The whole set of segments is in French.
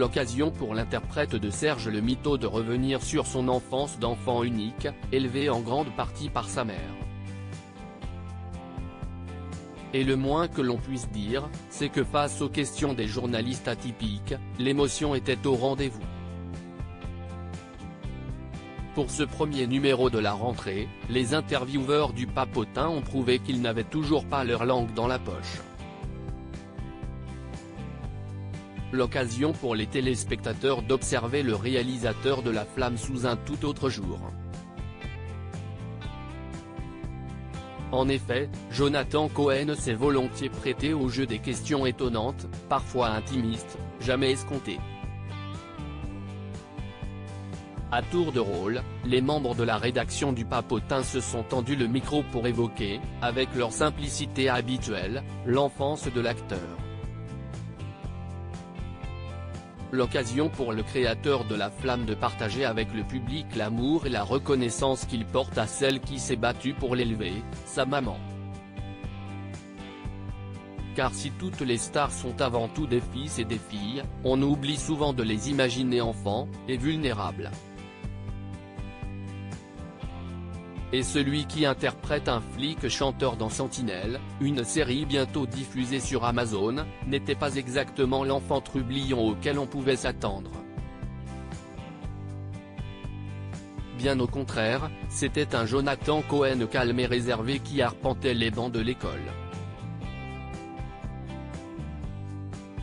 L'occasion pour l'interprète de Serge le Mito de revenir sur son enfance d'enfant unique, élevé en grande partie par sa mère. Et le moins que l'on puisse dire, c'est que face aux questions des journalistes atypiques, l'émotion était au rendez-vous. Pour ce premier numéro de la rentrée, les intervieweurs du papotin ont prouvé qu'ils n'avaient toujours pas leur langue dans la poche. L'occasion pour les téléspectateurs d'observer le réalisateur de La Flamme sous un tout autre jour. En effet, Jonathan Cohen s'est volontiers prêté au jeu des questions étonnantes, parfois intimistes, jamais escomptées. À tour de rôle, les membres de la rédaction du Papotin se sont tendus le micro pour évoquer, avec leur simplicité habituelle, l'enfance de l'acteur. L'occasion pour le créateur de La Flamme de partager avec le public l'amour et la reconnaissance qu'il porte à celle qui s'est battue pour l'élever, sa maman. Car si toutes les stars sont avant tout des fils et des filles, on oublie souvent de les imaginer enfants, et vulnérables. Et celui qui interprète un flic chanteur dans Sentinelle, une série bientôt diffusée sur Amazon, n'était pas exactement l'enfant trublion auquel on pouvait s'attendre. Bien au contraire, c'était un Jonathan Cohen calme et réservé qui arpentait les bancs de l'école.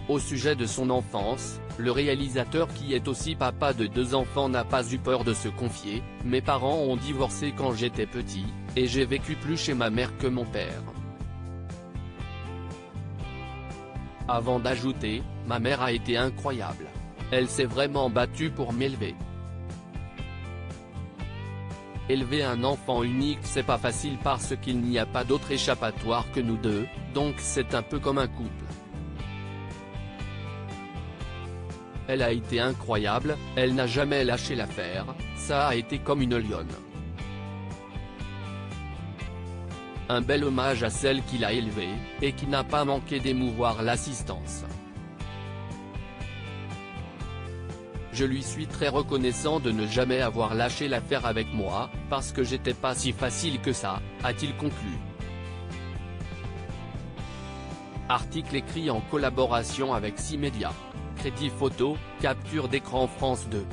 Au sujet de son enfance, le réalisateur qui est aussi papa de deux enfants n'a pas eu peur de se confier, mes parents ont divorcé quand j'étais petit, et j'ai vécu plus chez ma mère que mon père. Avant d'ajouter, ma mère a été incroyable. Elle s'est vraiment battue pour m'élever. Élever un enfant unique c'est pas facile parce qu'il n'y a pas d'autre échappatoire que nous deux, donc c'est un peu comme un couple. Elle a été incroyable, elle n'a jamais lâché l'affaire, ça a été comme une lionne. Un bel hommage à celle qui l'a élevée, et qui n'a pas manqué d'émouvoir l'assistance. Je lui suis très reconnaissant de ne jamais avoir lâché l'affaire avec moi, parce que j'étais pas si facile que ça, a-t-il conclu. Article écrit en collaboration avec 6 médias. Crédit photo, capture d'écran France 2.